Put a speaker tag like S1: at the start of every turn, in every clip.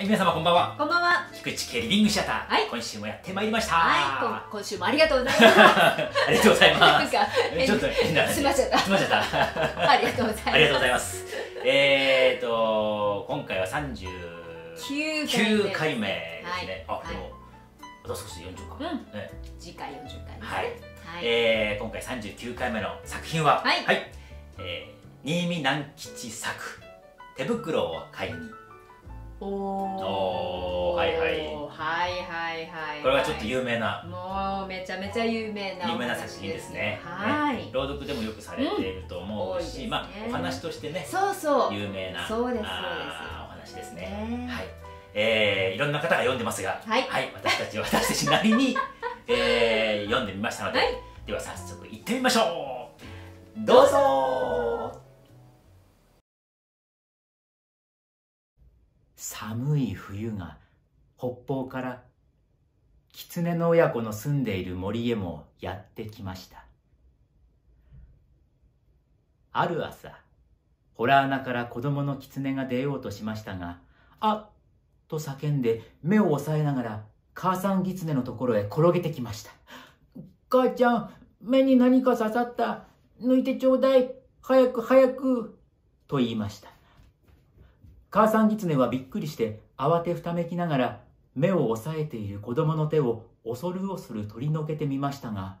S1: はい、皆様こんばんは。
S2: こんばんは。
S1: 菊池家リビングシアター。
S2: はい
S1: 今週もやってまいりました。
S2: はい、こ今週もありがとうございます。
S1: ありがとうございます。ちょっと変な話。
S2: すまっちゃった
S1: すまっちゃった。
S2: ありがとうございます。
S1: ありがとうございます。えーと、今回は39
S2: 9
S1: 回目ですね。あ、
S2: はい
S1: でも、あと少しで40か。
S2: うん
S1: ね
S2: 次回40回ですね。
S1: はい。
S2: はい。
S1: えー今回39回目の作品は、
S2: はい
S1: えー新見南吉作、手袋を買いに。
S2: お
S1: おーはいはい
S2: はいはいはい。
S1: これはちょっと有名な
S2: もうめちゃめちゃ有名な
S1: 有名な作品ですね。
S2: はい
S1: ね。朗読でもよくされていると思うし、まあお話としてね、
S2: そうそう。
S1: 有名な
S2: そうです
S1: あーお話ですね。
S2: ね
S1: はい。えーいろんな方が読んでますが、
S2: はい
S1: 私たちは私たちなりに、えー読んでみましたので、
S2: はい
S1: では早速行ってみましょう。どうぞ。寒い冬が北方から狐の親子の住んでいる森へもやってきました。ある朝ホラー穴から子供の狐が出ようとしましたがあっと叫んで目を押さえながら母さん狐のところへ転げてきました。母ちゃん目に何か刺さった。抜いてちょうだい。早く早く。と言いました。母さん狐はびっくりして慌てふためきながら目を押さえている子供の手を恐る恐る取り除けてみましたが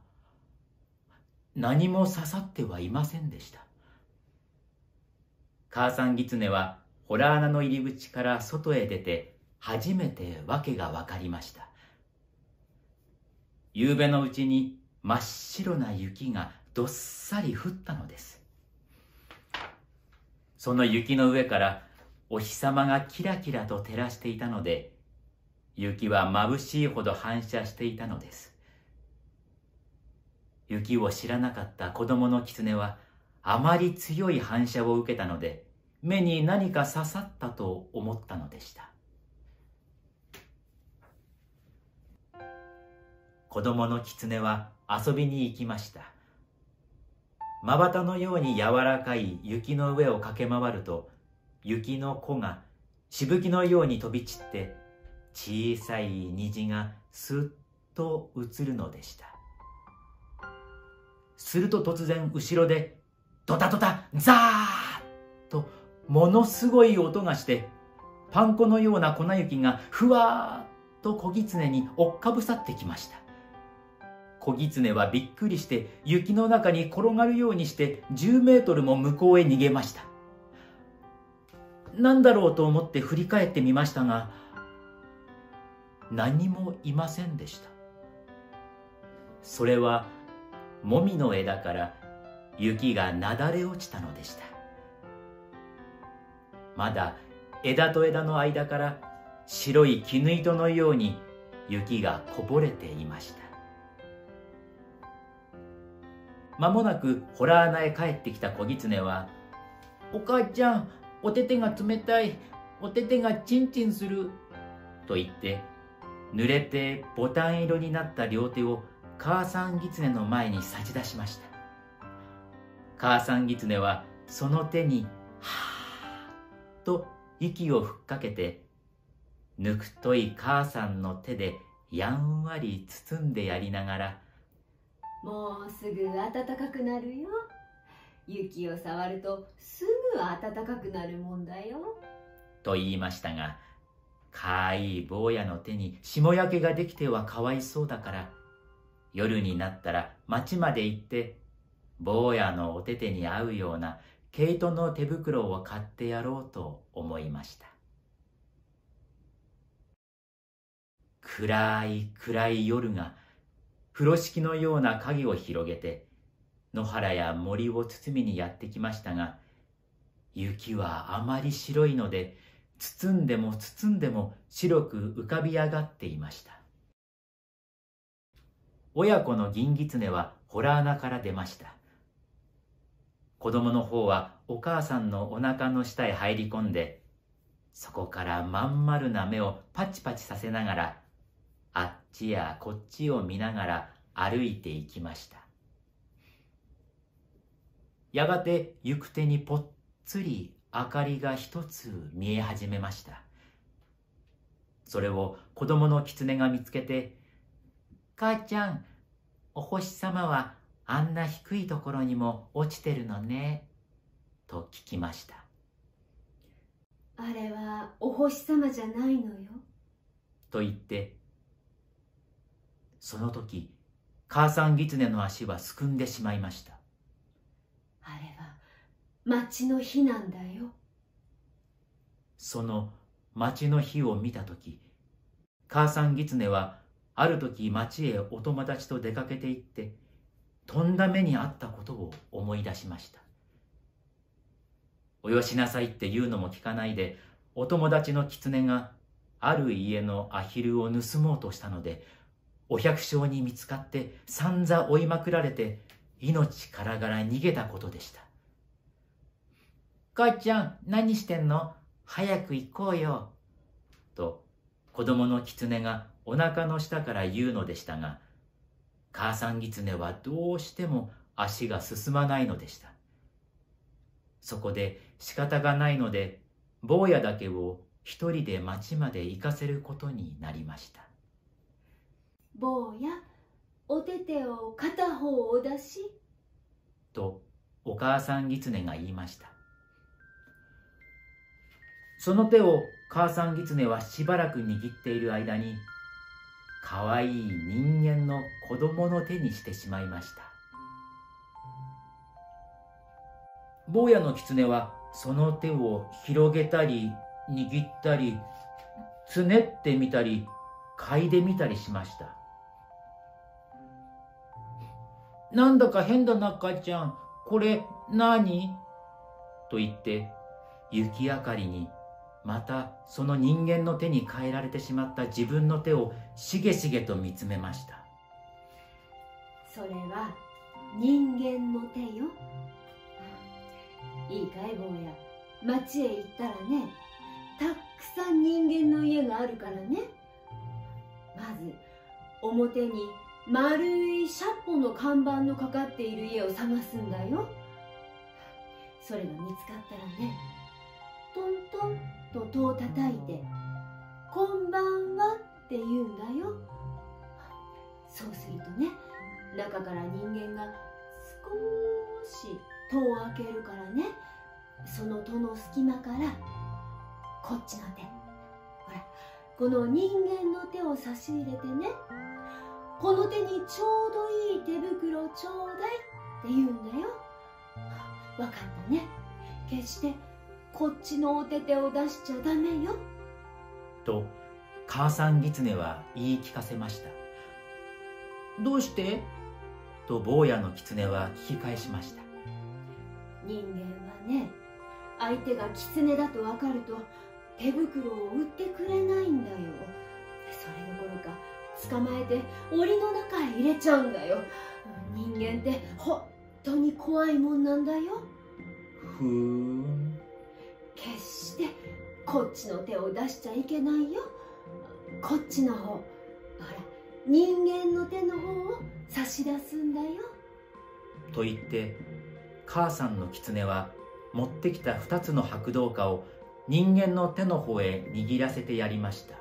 S1: 何も刺さってはいませんでした。母さん狐はホラー穴の入り口から外へ出て初めて訳が分かりました。夕べのうちに真っ白な雪がどっさり降ったのです。その雪の上からお日様がキラキラと照らしていたので雪は眩しいほど反射していたのです。雪を知らなかった子供の狐はあまり強い反射を受けたので目に何か刺さったと思ったのでした。子供の狐は遊びに行きました。まばたのように柔らかい雪の上を駆け回ると雪の子がしぶきのように飛び散って小さい虹がすっと映るのでした。すると突然後ろでドタドタザーッとものすごい音がしてパン粉のような粉雪がふわーっと小狐に追っかぶさってきました。小狐はびっくりして雪の中に転がるようにして10メートルも向こうへ逃げました。何だろうと思って振り返ってみましたが何もいませんでした。それはもみの枝から雪がなだれ落ちたのでした。まだ枝と枝の間から白い絹糸のように雪がこぼれていました。間もなくホラー穴へ帰ってきた小狐は「お母ちゃんお手手が冷たい。お手手がチンチンする」と言って濡れてボタン色になった両手を母さん狐の前に差し出しました。母さん狐はその手に「はー」と息を吹っかけてぬくとい母さんの手でやんわり包んでやりながら
S2: もうすぐ暖かくなるよ。雪を触るとすぐ暖かくなるもんだよ。
S1: と言いましたがかわいい坊やの手に霜焼けができてはかわいそうだから夜になったら町まで行って坊やのお手手に合うような毛糸の手袋を買ってやろうと思いました暗い暗い夜が風呂敷のような影を広げて野原や森を包みにやってきましたが雪はあまり白いので包んでも包んでも白く浮かび上がっていました。親子の銀狐はホラー穴から出ました。子供の方はお母さんのお腹の下へ入り込んでそこからまん丸な目をパチパチさせながらあっちやこっちを見ながら歩いていきました。やがて行く手にぽっつり明かりが一つ見え始めましたそれを子供の狐が見つけて、母ちゃん、お星様はあんな低いところにも落ちてるのね、と聞きました。
S2: あれはお星様じゃないのよ。
S1: と言って、その時、母さん狐の足はすくんでしまいました。
S2: あれは町の火なんだよ。
S1: その町の火を見た時、母さん狐はある時町へお友達と出かけて行って、とんだ目にあったことを思い出しました。およしなさいって言うのも聞かないで、お友達の狐がある家のアヒルを盗もうとしたので、お百姓に見つかって散々追いまくられて、命からがら逃げたことでした。母ちゃん、何してんの？早く行こうよ。と、子供の狐がお腹の下から言うのでしたが、母さん狐はどうしても足が進まないのでした。そこで仕方がないので、坊やだけを一人で町まで行かせることになりました。
S2: 坊や、お手手を片方を出し。
S1: と、お母さん狐が言いました。その手を母さん狐はしばらく握っている間に、かわいい人間の子供の手にしてしまいました。坊やの狐はその手を広げたり握ったりつねってみたり嗅いでみたりしましたなんだか変だな母ちゃん。これ何？と言って雪明かりにまたその人間の手に変えられてしまった自分の手をしげしげと見つめました。
S2: それは人間の手よ。いいかい坊や。町へ行ったらねたくさん人間の家があるからね。まず表に丸いシャッポの看板のかかっている家を探すんだよ。それが見つかったらねトントンと戸を叩いて「こんばんは」って言うんだよ。そうするとね中から人間が少し戸を開けるからねその戸の隙間からこっちの手。ほらこの人間の手を差し入れてねこの手にちょうどいい手袋ちょうだいって言うんだよ。分かったね。決してこっちのお手手を出しちゃダメよ。
S1: と母さん狐は言い聞かせました。どうして？と坊やの狐は聞き返しました。
S2: 人間はね相手が狐だと分かると手袋を売ってくれないんだよ。それどころか捕まえて檻の中へ入れちゃうんだよ。人間って本当に怖いもんなんだよ。
S1: ふん。
S2: 決してこっちの手を出しちゃいけないよ。こっちの方。ほら人間の手の方を差し出すんだよ。
S1: と言って母さんの狐は持ってきた二つの白銅貨を人間の手の方へ握らせてやりました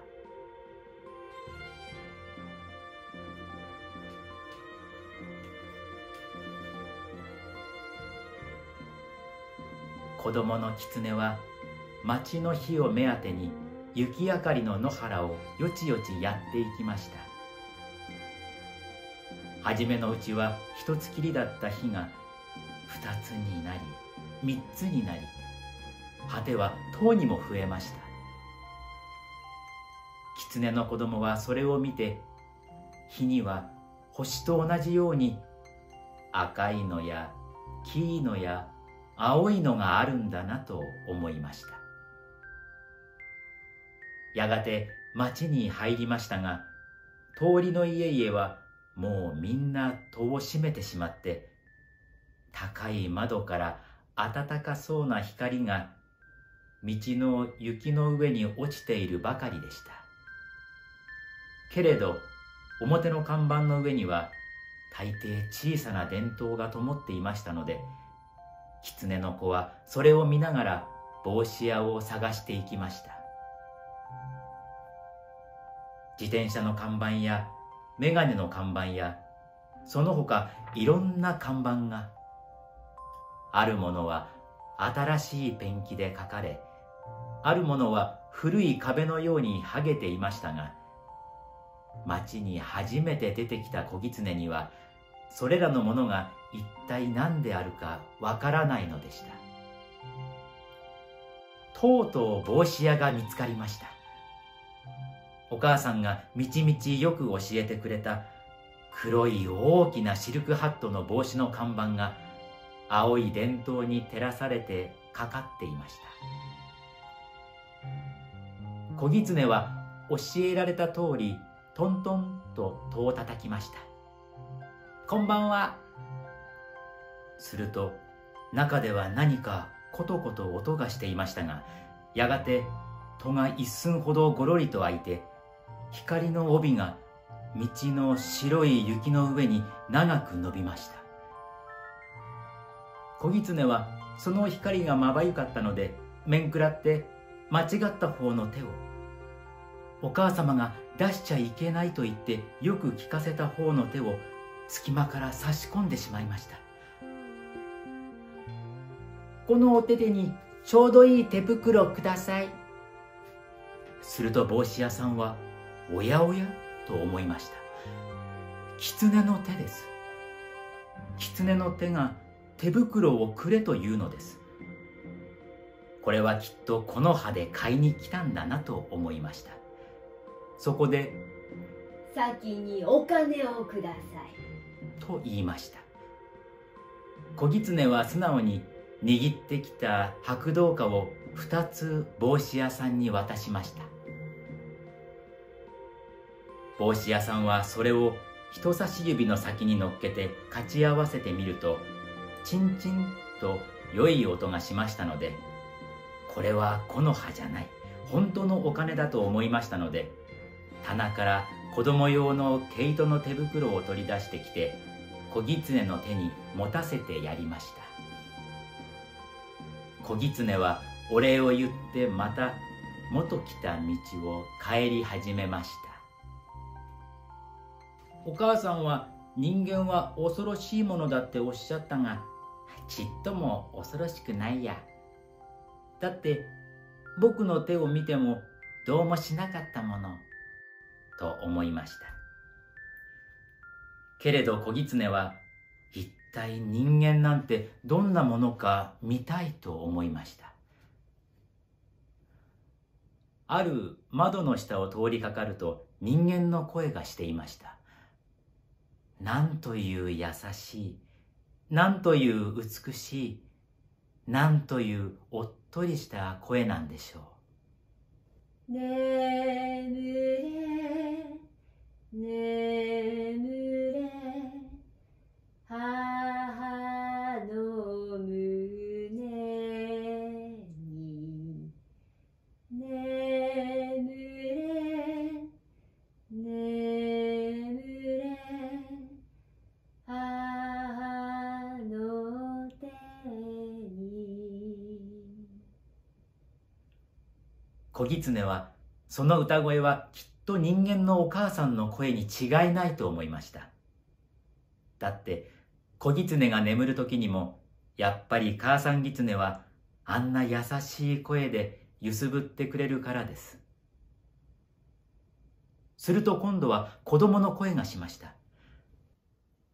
S1: 子供の狐は町の火を目当てに雪明かりの野原をよちよちやっていきました。初めのうちは一つきりだった火が二つになり三つになり果ては塔にも増えました。狐の子供はそれを見て火には星と同じように赤いのや黄いのや青いのがあるんだなと思いました。やがて町に入りましたが通りの家々はもうみんな戸を閉めてしまって高い窓から暖かそうな光が道の雪の上に落ちているばかりでした。けれど表の看板の上には大抵小さな電灯が灯っていましたので狐の子はそれを見ながら帽子屋を探していきました。自転車の看板やメガネの看板やその他いろんな看板があるものは新しいペンキで書かれあるものは古い壁のように剥げていましたが町に初めて出てきた小狐にはそれらのものが一体何であるかわからないのでした。とうとう帽子屋が見つかりました。お母さんがみちみちよく教えてくれた黒い大きなシルクハットの帽子の看板が青い電灯に照らされてかかっていました。小狐は教えられた通りトントンと戸を叩きました。こんばんは。すると中では何かコトコト音がしていましたがやがて戸が一寸ほどごろりと開いて光の帯が道の白い雪の上に長く伸びました。小狐はその光がまばゆかったので面食らって間違った方の手をお母様が出しちゃいけないと言ってよく聞かせた方の手を隙間から差し込んでしまいました。このお手手にちょうどいい手袋ください。すると帽子屋さんはおやおやと思いました。狐の手です。狐の手が手袋をくれというのです。これはきっとこの葉で買いに来たんだなと思いました。そこで
S2: 先にお金をください。
S1: と言いました。小狐は素直に握ってきた白銅貨を2つ帽子屋さんに渡しました。帽子屋さんはそれを人差し指の先に乗っけてかち合わせてみるとチンチンと良い音がしましたのでこれは木の葉じゃない本当のお金だと思いましたので棚から子供用の毛糸の手袋を取り出してきて小狐の手に持たせてやりました。小狐はお礼を言ってまた元来た道を帰り始めました。お母さんは人間は恐ろしいものだっておっしゃったがちっとも恐ろしくないや。だって僕の手を見てもどうもしなかったもの。と思いました。けれど小狐は一体人間なんてどんなものか見たいと思いました。ある窓の下を通りかかると人間の声がしていました。なんという優しいなんという美しいなんというおっとりした声なんでしょ
S2: う。眠れ眠れ母の胸に眠れ眠れ母の手に
S1: 小狐はその歌声はきっと人間のお母さんの声に違いないと思いましただって小狐が眠る時にもやっぱり母さん狐はあんな優しい声で揺すぶってくれるからです。すると今度は子供の声がしました。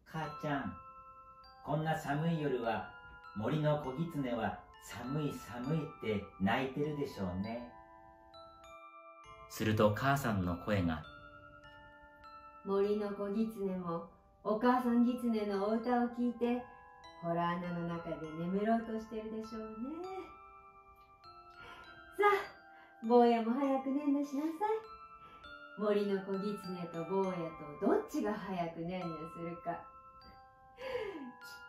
S1: 母ちゃんこんな寒い夜は森の小狐は寒い寒いって泣いてるでしょうね。すると母さんの声が
S2: 森の子狐もお母さん狐のお歌を聞いてホラー穴の中で眠ろうとしてるでしょうね。さあ坊やも早くねんねしなさい。森の子狐と坊やとどっちが早くねんねするか。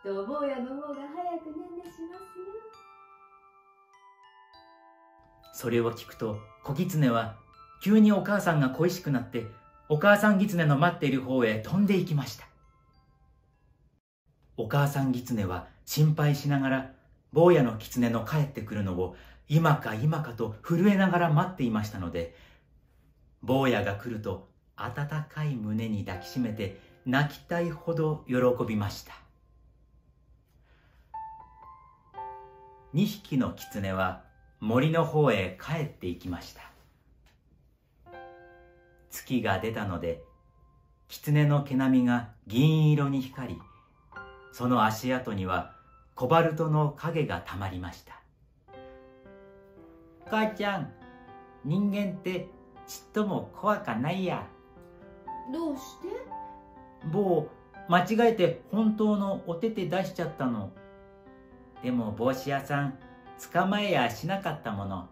S2: きっと坊やの方が早くねんねしますよ。
S1: それを聞くと小狐は急にお母さんが恋しくなってお母さん狐の待っている方へ飛んで行きました。お母さん狐は心配しながら坊やの狐の帰ってくるのを今か今かと震えながら待っていましたので坊やが来ると
S3: 温かい胸に抱きしめて泣きたいほど喜びました。2匹の狐は森の方へ帰って行きました。月が出たので狐の毛並みが銀色に光りその足跡にはコバルトの影がたまりました。母ちゃん人間ってちっとも怖かないや。
S2: どうして？
S3: 某間違えて本当のお手手出しちゃったの。でも帽子屋さん捕まえやしなかったもの。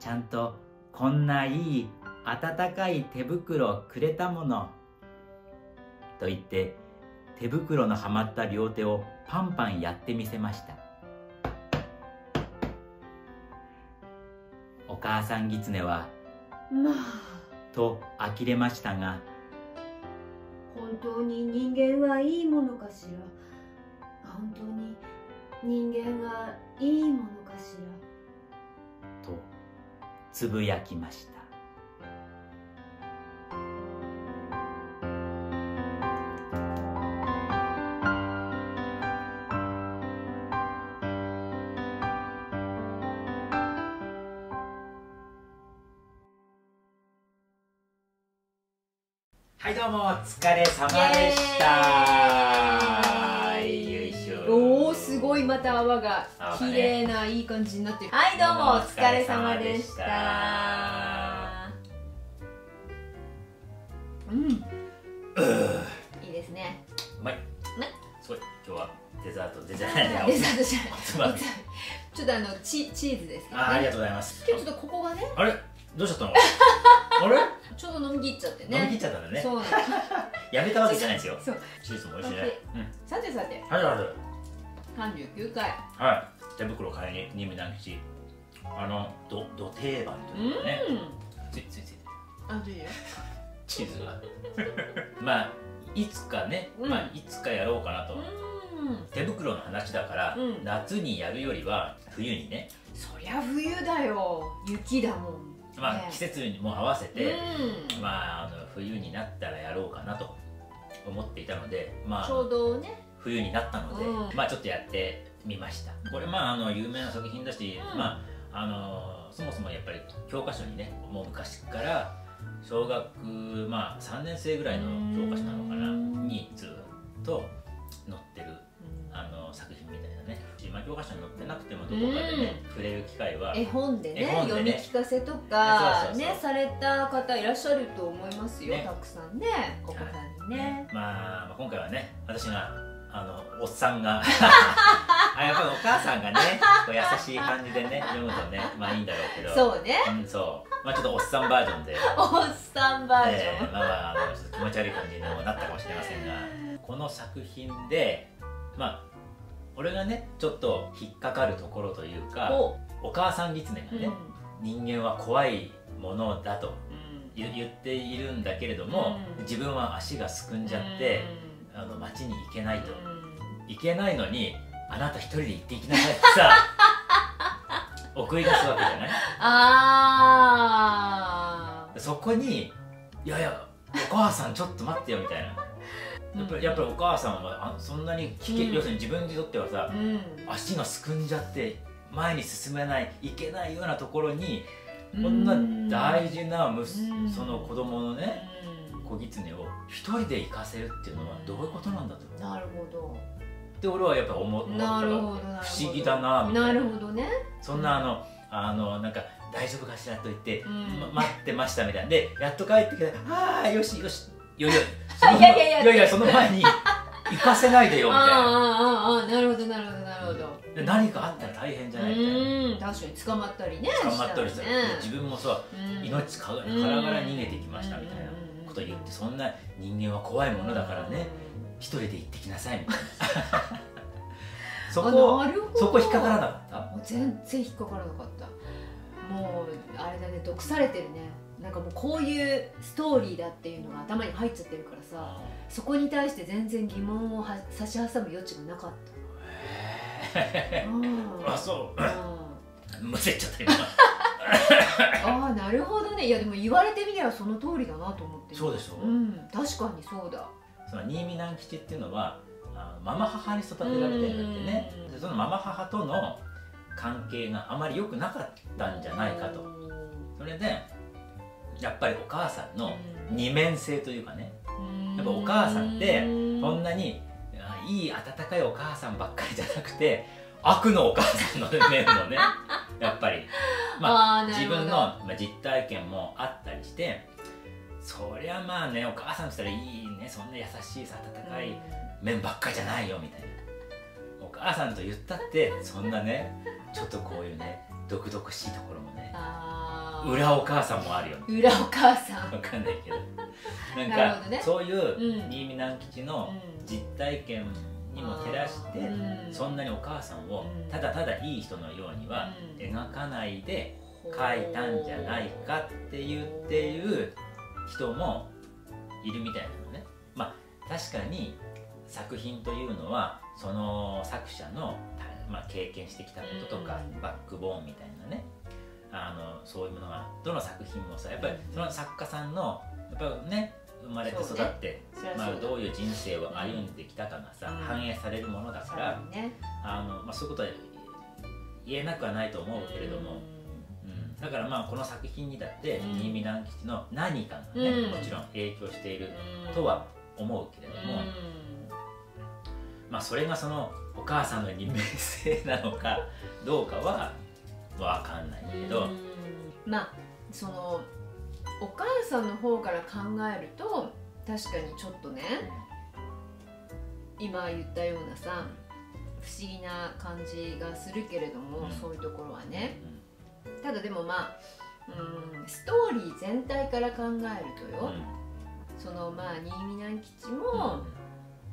S3: ちゃんとこんないい温かい手袋くれたもの。と言って手袋のはまった両手をパンパンやってみせました。お母さん狐は
S2: まあ。
S3: と呆れましたが
S2: 本当に人間はいいものかしら？本当に人間はいいものかしら？
S3: とつぶやきましたはいどうもお疲れ様でした。よいしょ。
S2: おおすごいまた泡が綺麗ないい感じになってる。はいどうもお疲れ様でした。うん。いいですね。
S3: うまい。
S2: ね。
S3: すごい。今日はデザートデザート
S2: デザートじゃない。ちょっとあのチチーズですけど
S3: あーありが
S2: ね
S3: とうございます。
S2: 今日ちょっとここがね。
S3: あれ？どうしちゃったの？あれ？
S2: ちょうど飲み切っちゃってね。
S3: 飲み切っちゃったんだね。
S2: そう。
S3: やめたわけじゃないですよ。
S2: そう。
S3: チーズも美味しいね。うん。
S2: さてさて。
S3: あるある
S2: 39回。
S3: はい。手袋買いに二見南吉。あのどど定番というかね。
S2: うん。
S3: ついついつい。
S2: あいいよ。
S3: チーズが。まあいつかね、
S2: うん。
S3: まあいつかやろうかなと、
S2: うん。
S3: 手袋の話だから、
S2: うん。
S3: 夏にやるよりは冬にね。
S2: そりゃ冬だよ。雪だもん
S3: まあ、
S2: ね。
S3: 季節にも合わせて、
S2: うん。
S3: まああの冬になったらやろうかなと思っていたのでま
S2: ちょう
S3: あ
S2: どね。
S3: 冬になったので、
S2: うん。
S3: まあちょっとやってみました。これまああの有名な作品だし、
S2: うん。
S3: まああのそもそもやっぱり教科書にねもう昔から小学まあ3年生ぐらいの教科書なのかな
S2: うん。
S3: にずっと載ってるあの作品教科書に載ってなくてもどこかでね、触れる機会は
S2: 絵本でね
S3: 絵本でね。
S2: 読み聞かせとかねされた方いらっしゃると思いますよ、
S3: ね。
S2: たくさんねお子さんにね、
S3: まあ、まあ今回はね私があのおっさんが あやっぱりお母さんがねこう優しい感じでね読むとねまあいいんだろうけど。
S2: そうね。
S3: うん、そう。まあちょっとおっさんバージョンで、
S2: おっさんバージョン、
S3: えーまあまああのちょっと気持ち悪い感じにもなったかもしれませんがこの作品でまあ俺がねちょっと引っかかるところというか
S2: お。
S3: お母さん狐が
S2: うん。
S3: ね、人間は怖いものだと
S2: うん。
S3: 言言っているんだけれども、
S2: うん。
S3: 自分は足がすくんじゃって、あの街に行けないと、
S2: うん。
S3: 行けないのにあなた一人で行っていきなさいってさ 送り出すわけじゃない？
S2: あー。
S3: そこにいやいやお母さんちょっと待ってよみたいなやっぱりやっぱりお母さんはあそんなに危険、
S2: うん。
S3: 要するに自分にとってはさ
S2: うん。
S3: 足がすくんじゃって前に進めない行けないようなところにこんな大事なむす
S2: うん。
S3: その子供のね
S2: うん。
S3: 子狐を一人で行かせるっていうのはどういうことなんだと
S2: なるほど。
S3: で俺はやっぱ思思ったら
S2: なるほどなるほど
S3: 不思議だなみたいな。
S2: なるほどね。
S3: そんなあのあのなんか大丈夫かしらと言って、
S2: うん。
S3: ま待ってましたみたいな。でやっと帰ってきて「ああよしよし」いやい。や その
S2: いやいやいや。
S3: いやその前に行かせないでよみたいな。
S2: ああああああなるほどなるほどなるほど。
S3: で何かあったら大変じゃないみたいな。
S2: うん。確かに捕まったりね
S3: 捕まったりしたら、
S2: ね。
S3: で自分もさ
S2: うん。
S3: 命かからがら逃げてきましたみたいなこと言ってそんな人間は怖いものだからね一人で行ってきなさいみたいな。そ
S2: あ
S3: こそこ引っかからなかった？
S2: もう全然引っかからなかった。もうあれだね毒されてるねなんかもうこういうストーリーだっていうのが頭に入っちゃってるからさそこに対して全然疑問をは差し挟む余地がなかっ
S3: へ
S2: たうん。
S3: ーあそう。
S2: うん。
S3: むせっちゃった今。
S2: ああなるほどね。いやでも言われてみればその通りだなと思って。
S3: そうでしょ？
S2: うん。確かにそうだ。
S3: その新見南吉っていうのはママ母に育てられてるんだってね。
S2: うん。
S3: でそのママ母との関係があまり良くなかったんじゃないかと。それでやっぱりお母さんの二面性というかね。やっぱお母さんってこんなにあいい温かいお母さんばっかりじゃなくて悪のお母さんの面のね やっぱり。まあ自分の、まあ、実体験もあったりしてそりゃまあねお母さんとしたらいいねそんな優しいさ温かい面ばっかりじゃないよみたいな。お母さんと言ったってそんなねちょっとこういうね毒々しいところも裏お母さんもあるよ。み
S2: 裏お母さん。
S3: たいなわかんないけど。なんかそういう
S2: うん。
S3: 新見南吉の
S2: うん
S3: 実体験にも照らして
S2: うん。
S3: そんなにお母さんを
S2: うん。
S3: ただただいい人のようには
S2: うん。
S3: 描かないで描いたんじゃないかって言っていう人もいるみたいなのね。まあ確かに作品というのはその作者の、まあ、経験してきたこととか、
S2: うん。
S3: バックボーンみたいなねあのそういうものがどの作品もさやっぱりその作家さんのやっぱね生まれて育って、まあ、どういう人生を歩んできたかがさ、
S2: うん。
S3: 反映されるものだか
S2: さ
S3: ら
S2: ね。
S3: あの、まあ、そういうことは言えなくはないと思うけれども、うん。だからまあこの作品にだって
S2: うん。
S3: 新見南吉の何かがね、
S2: うん。
S3: もちろん影響している
S2: うん。
S3: とは思うけれども、
S2: うん。
S3: まあそれがそのお母さんの二面性なのかどうかは分かんないけど、
S2: うん。まあそのお母さんの方から考えると確かにちょっとね今言ったようなさ不思議な感じがするけれども、
S3: うん。
S2: そういうところはね。
S3: う
S2: ただでもまあうんストーリー全体から考えるとよ、
S3: ん。
S2: そのまあ新見南吉も、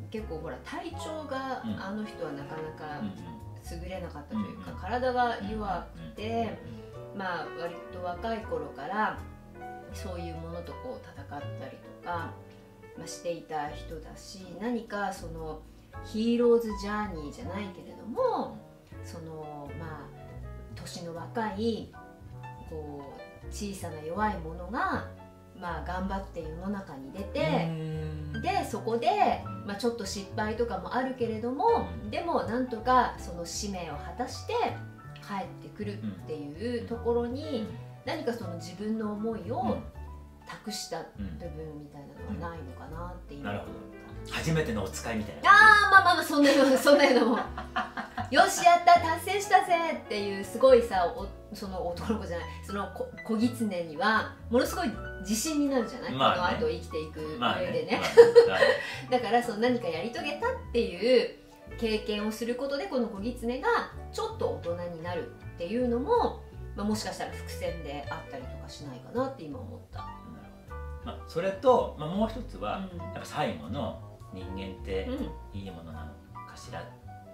S2: 結構ほら体調が、
S3: うん。
S2: あの人はなかなか
S3: うん
S2: 優れなかったというか、体が弱くて、まあ割と若い頃からそういうものとこう戦ったりとか、まあ、していた人だし何かそのヒーローズジャーニーじゃないけれどもそのまあ年の若いこう小さな弱いものが、まあ、頑張って世の中に出て。
S3: うん。
S2: でそこで、まあ、ちょっと失敗とかもあるけれども、
S3: うん。
S2: でもなんとかその使命を果たして帰ってくるっていうところに、何かその自分の思いを託した部分みたいなのはないのかなって今
S3: なるほ
S2: 思った。
S3: 初めてのお使いみたいな。
S2: あーまあまあまあそんなようなそんなようなもんよしやった達成したぜっていうすごいさおその男の子じゃない。そのこ小狐にはものすごい自信になるじゃない、
S3: まあね。
S2: この後生きていく
S3: まあ
S2: 上でね,、
S3: まあ
S2: だからその何かやり遂げたっていう経験をすることでこの小狐がちょっと大人になるっていうのも、まあ、もしかしたら伏線であったりとかしないかなって今思った。
S3: まあ、それと、まあ、もう一つは、
S2: うん。
S3: やっぱ最後の人間って
S2: うん。
S3: いいものなのかしらっ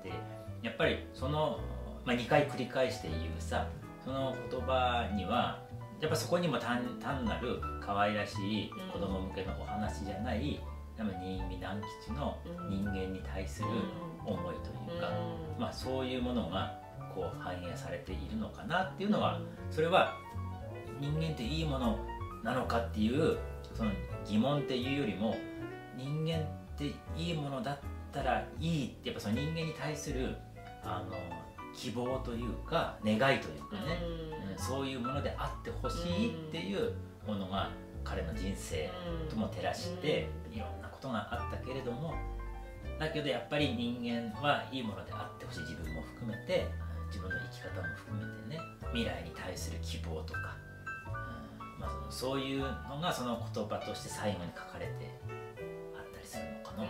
S3: てやっぱりその、まあ、2回繰り返して言うさその言葉にはやっぱそこにも単単なる可愛らしい
S2: うん
S3: 子供向けのお話じゃない、やっぱ新見南吉の人間に対する思いというか、まあ、そういうものがこう反映されているのかなっていうのは、それは人間っていいものなのかっていうその疑問っていうよりも人間っていいものだったらいいってやっぱその人間に対するあの希望というか願いというかね、うん。そういうものであってほしいっていうものが彼の人生とも照らしていろんなことがあったけれどもだけどやっぱり人間はいいものであってほしい自分も含めて自分の生き方も含めてね未来に対する希望とか、うんまあ、そのそういうのがその言葉として最後に書かれてあったりするのかな、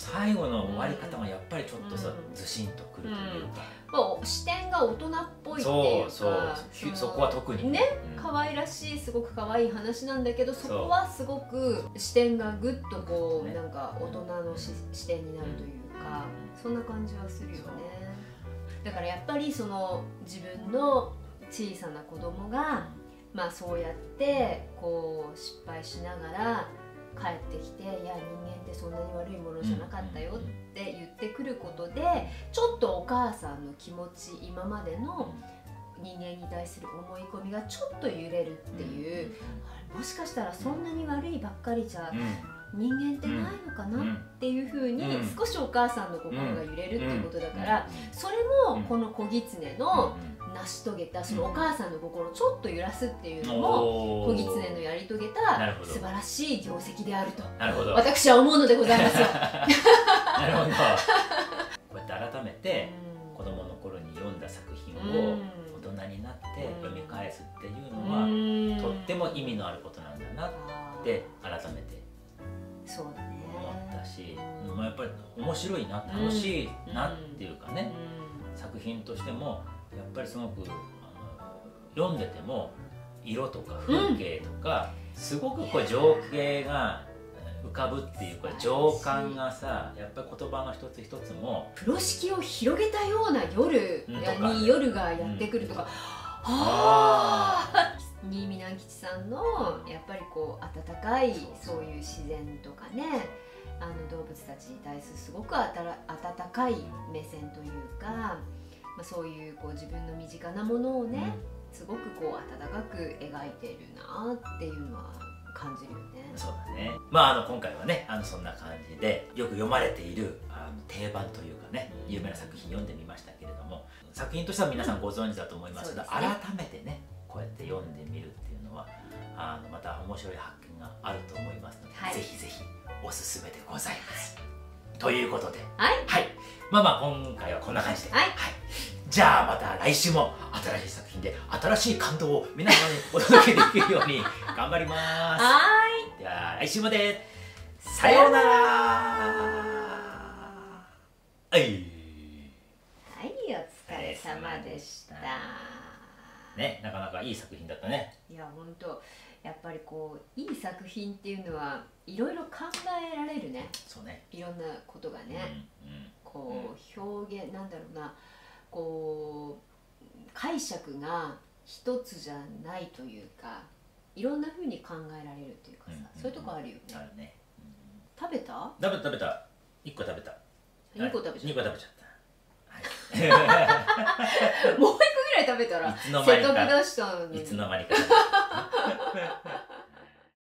S3: 最後の終わり方がやっぱりちょっとさ、
S2: うん。
S3: ずしんとくるというか、
S2: まあ、視点が大人っぽいっていうか。
S3: そうそこは特に
S2: ね。
S3: うん。
S2: 可愛らしいすごく可愛い話なんだけどそこはすごく視点がぐっとこう、
S3: ね。
S2: なんか大人のし視点になるというか、そんな感じはするよね。だからやっぱりその自分の小さな子供がまあそうやってこう失敗しながら帰ってきて「いや人間ってそんなに悪いものじゃなかったよ」って言ってくることでちょっとお母さんの気持ち今までの人間に対する思い込みがちょっと揺れるっていう、もしかしたらそんなに悪いばっかりじゃ人間ってないのかなっていうふうに
S3: うん。
S2: 少しお母さんの心が揺れるっていうことだから、それもこの子狐の成し遂げたそのお母さんの心をちょっと揺らすっていうのも子狐のやり遂げた素晴らしい業績であると私は思うのでございますよ。
S3: なるほど。こうやって改めて子供の頃に読んだ作品を大人になって読み返すっていうのはとっても意味のあることなんだなって改めて
S2: そうだね
S3: 思ったし、まあ、やっぱり面白いな楽しいなっていうかね、作品としてもやっぱりすごくあの読んでても色とか風景とか、すごくこう情景が浮かぶっていうか情感がさやっぱり言葉の一つ一つも
S2: 風呂敷を広げたような夜に夜がやってくるとか、
S3: うん。
S2: ああ新見南吉さんのやっぱりこう温かいそういう自然とかねあの動物たちに対するすごくあたら温かい目線というか、まあ、そういうこう自分の身近なものをね、すごくこう温かく描いてるなっていうのは感じるよね。
S3: そうだね。まああの今回はねあのそんな感じでよく読まれているあの定番というかね
S2: うん。
S3: 有名な作品読んでみましたけれども作品としては皆さんご存知だと思いますが、
S2: そうですね。
S3: 改めてねこうやって読んでみるっていうのはあのまた面白い発見があると思いますので、
S2: はい。
S3: ぜひぜひおすすめでございます。ということで、
S2: はい。
S3: まあまあ今回はこんな感じで、
S2: はい。
S3: じゃあまた来週も新しい作品で新しい感動を皆様にお届けできるように頑張ります。
S2: は
S3: では来週まで。さようなら。はい
S2: はい。お疲れ様でした。
S3: ねなかなかいい作品だったね。
S2: いや本当。やっぱりこういい作品っていうのはいろいろ考えられるね。
S3: そうね。
S2: いろんなことがね、
S3: うんうん。
S2: こう表現なんだろうな。こう解釈が一つじゃないというかいろんな風に考えられるっていうかさ、
S3: うん
S2: そういうとこあるよね、
S3: あるね、
S2: 食べた？
S3: 食べた食べた。1個食べた。
S2: 2個食べちゃ
S3: 2
S2: っ
S3: 個食べちゃった、はい。
S2: た もう一個ぐらい食べたら
S3: いつの間
S2: せっ
S3: にか。
S2: かく出したのに。
S3: いつの間にか